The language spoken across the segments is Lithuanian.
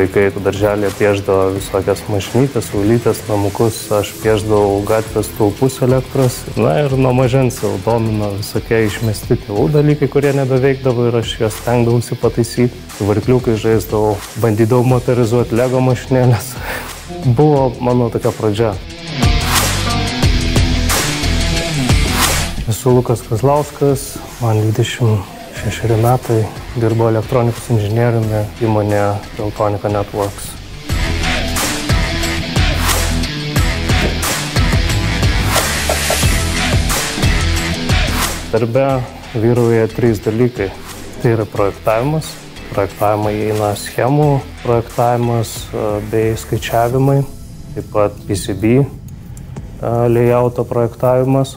vaikai darželėje pieždavo visokias mašinytės, saulytės, namukus, aš pieždavau gatvės taupus elektros. Na ir nuo mažens jau domino visokie išmesti tėvų dalykai, kurie nebeveikdavo ir aš juos stengdavausi pataisyti. Varkliukai žaisdavau, bandydavau motorizuoti lego mašinėlės. Buvo mano tokia pradžia. Esu Lukas Kazlauskas, man 26 metai, dirbu elektronikos inžinieriumi įmonė Teltonika Networks. Darbe vyrauja trys dalykai. Tai yra projektavimas. Projektavimai įeina schemų projektavimas bei skaičiavimai, taip pat PCB layouto projektavimas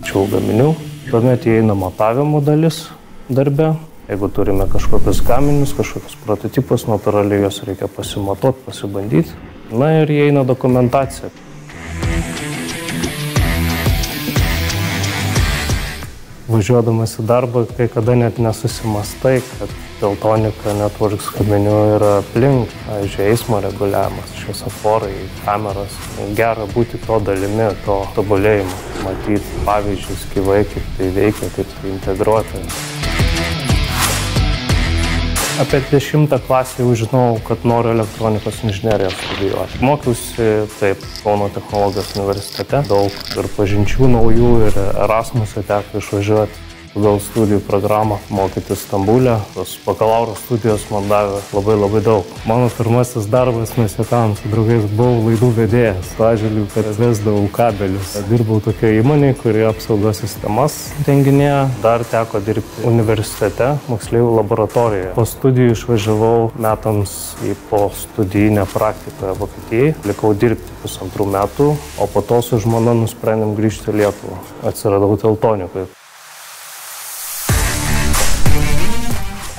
pačių gaminių. Tuomet įeina matavimo dalis darbe. Jeigu turime kažkokius gaminius, kažkokius prototipus, natūraliai juos reikia pasimatuoti, pasibandyti. Na ir įeina dokumentacija. Važiuodamas į darbą, kai kada net nesusimastai, kad Teltonika Networks gaminių yra aplink, pavyzdžiui, eismo reguliavimas, šviesoforai, kameros. Gera būti to dalimi, to tobulėjimo, matyti pavyzdžius gyvai, kaip tai veikia, kaip tai integruota. Apie 10 klasę jau žinau, kad noriu elektronikos inžineriją studijuoti. Mokiausi taip Kauno technologijos universitete, daug ir pažinčių naujų ir Erasmusą teko išvažiuoti pagal studijų programą mokytis Stambulė. Tos bakalauro studijos man davė labai labai daug. Mano pirmasis darbas, mes juokavom su draugais, buvau laidų vedėjas. Pažiūrėjau, kad vesdavau kabelius. Dirbau tokia įmonė, kuri apsaugos sistemas renginėje. Dar teko dirbti universitete, moksleivių laboratorijoje. Po studijų išvažiavau metams į po studijinę praktiką Vokietijai. Likau dirbti pusantrų metų, o po to su žmona nusprendėm grįžti į Lietuvą. Atsiradau Teltonikui.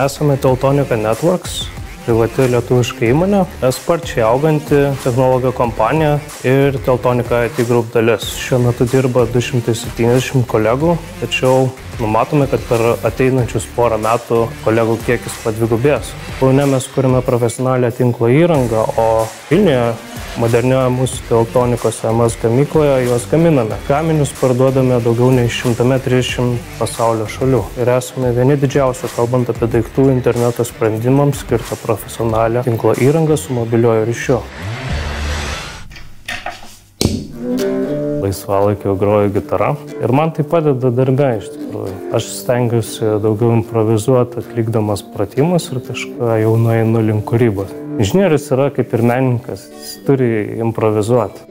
Esame Teltonika Networks, privati lietuviška įmonė, sparčiai auganti technologijų kompanija ir Teltonika IT Group dalis. Šiuo metu dirba 270 kolegų, tačiau numatome, kad per ateinančius porą metų kolegų kiekis padvigubės. Kaune mes kuriame profesionalią tinklo įrangą, o Vilniuje modernioje mūsų teltonikos MS gamykloje juos gaminame. Gaminius parduodame daugiau nei 130 pasaulio šalių ir esame vieni didžiausių, kalbant apie daiktų interneto sprendimams skirtą profesionalią tinklo įrangą su mobiliojo ryšiu. laisvalaikiu groju gitara ir man tai padeda darbe iš tikrųjų. Aš stengiuosi daugiau improvizuoti, atlikdamas pratimus ir kažką jau nueinu link kūrybos. Inžinierius yra kaip ir menininkas, jis turi improvizuoti.